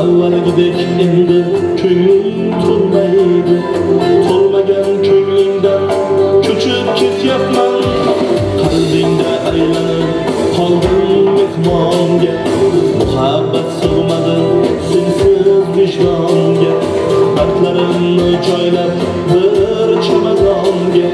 Avval gidelim elden köylüm turmaydı Turmagan köylünden küçük kit yapman Kalbinde aylanır kaldım mehmonga Muhabbet sığmadı sensiz vicdonga Dertlerimni joylab bir chamadonga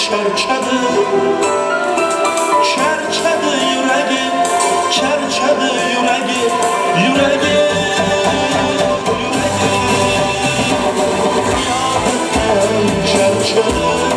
çərçədi çərçədi yürəgi çərçədi yürəgi yürəgi yürəgi çərçədi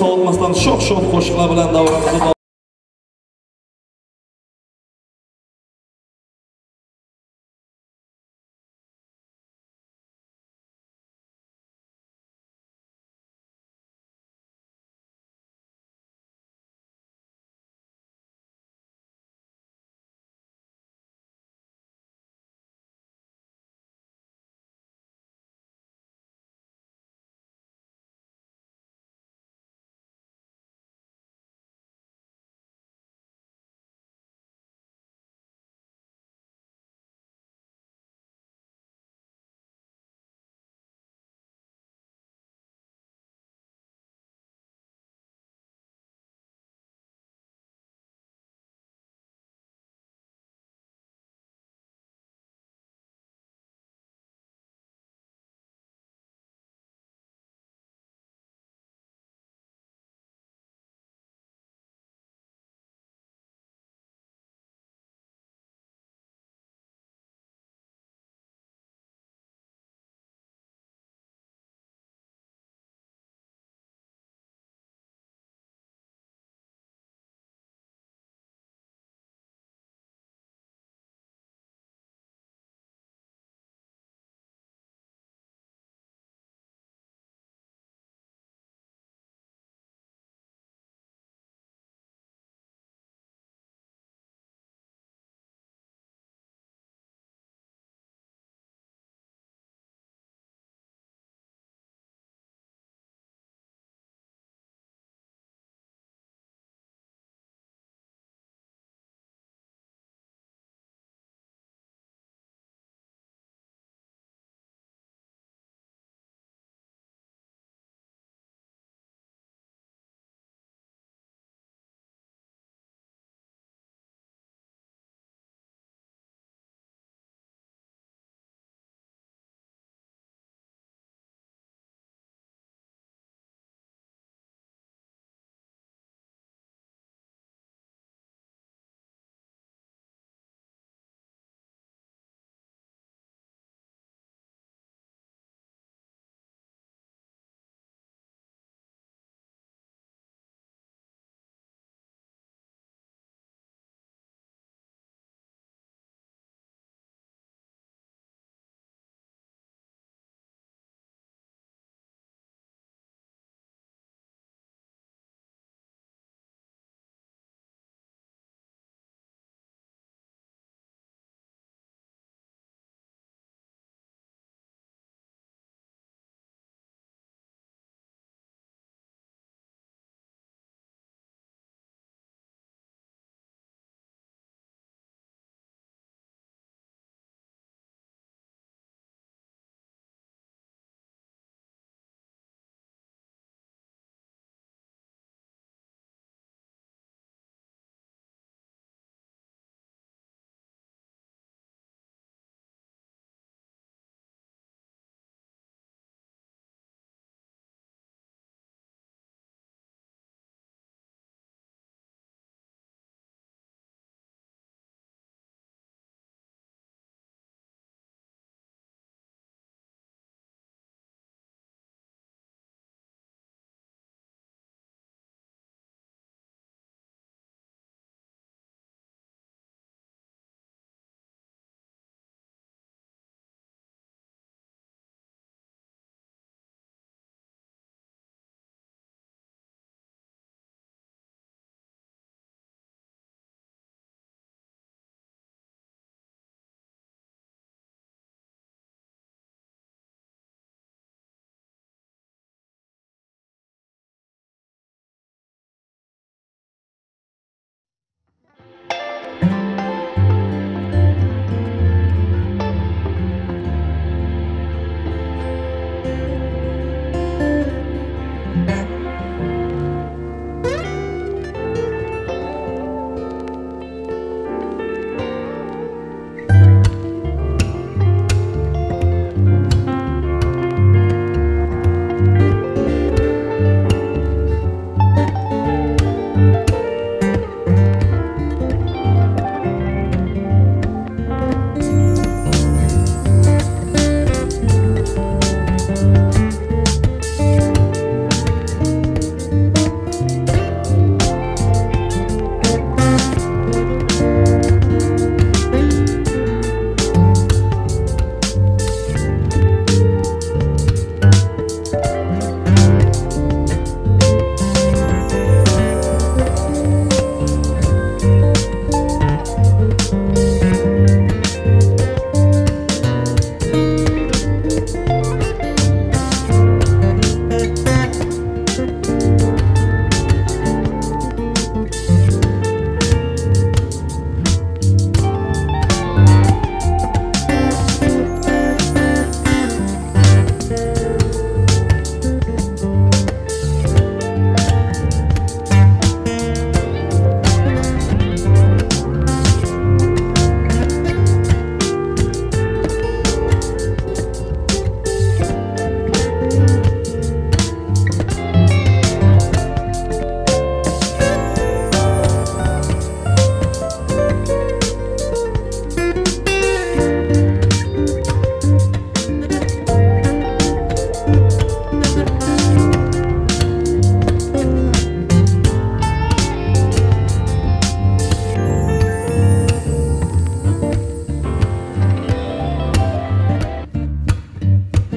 sağolmasdan şoq-şoq qo'shiqlar bilan davramizni